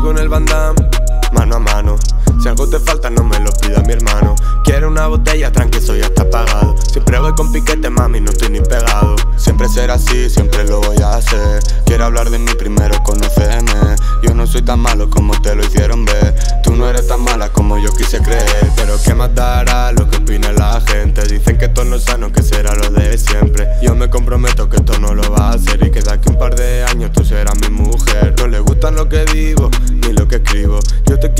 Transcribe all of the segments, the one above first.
con el bandam, mano a mano. Si algo te falta, no me lo pida mi hermano. Quiero una botella, tranqui, soy hasta pagado. Siempre voy con piquete, mami, no estoy ni pegado. Siempre será así, siempre lo voy a hacer. Quiero hablar de mí primero, conoceme. Yo no soy tan malo como te lo hicieron ver. Tú no eres tan mala como yo quise creer. Pero qué más dará lo que opine la gente. Dicen que esto no es sano, que será lo de siempre. Yo me comprometo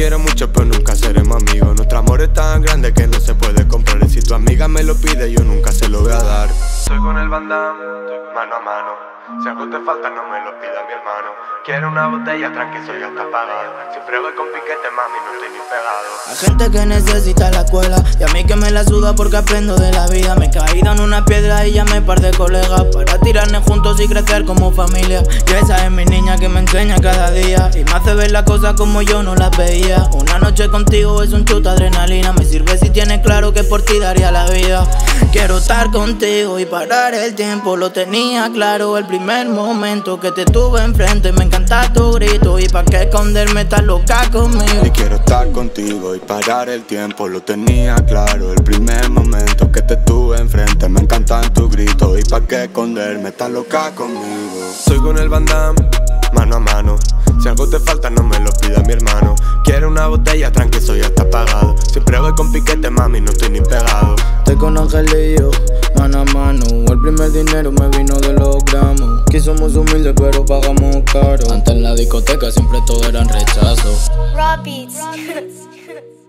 quiero mucho, pero nunca seremos amigos. Nuestro amor es tan grande que no se puede comprar. Y si tu amiga me lo pide, yo nunca se lo voy a dar. Estoy con el bandam, mano a mano. Si algo te falta, no me lo pida mi hermano. Quiero una botella, tranqui, soy hasta pagado. Siempre voy con piquete, mami, no estoy ni pegado. Hay gente que necesita la escuela y a mí que me la suda porque aprendo de la vida. Me he caído en una piedra y llamé par de colegas para tirarnos juntos y crecer como familia. Y esa es mi niña que me enseña cada día y me hace ver las cosas como yo no las veía. Una noche contigo es un chuta adrenalina, me sirve si tienes claro que por ti daría la vida. Quiero estar contigo y parar el tiempo, lo tenía claro el primer momento que te tuve enfrente. Me encanta tu grito y pa' qué esconderme, estás loca conmigo. Y quiero estar contigo y parar el tiempo, lo tenía claro el primer momento que te tuve enfrente. Me encantan tus gritos y pa' qué esconderme, estás loca conmigo. Soy con el bandam, mano a mano. Si algo te falta, no me lo pida mi hermano. Quiero una botella, tranqui, soy hasta pagado. Siempre voy con piquete, mami, no estoy ni pegado. Estoy con Angelillo, mano. El primer dinero me vino de los gramos. Que somos humildes, pero pagamos caro. Antes en la discoteca siempre todo eran rechazo. Raw beats.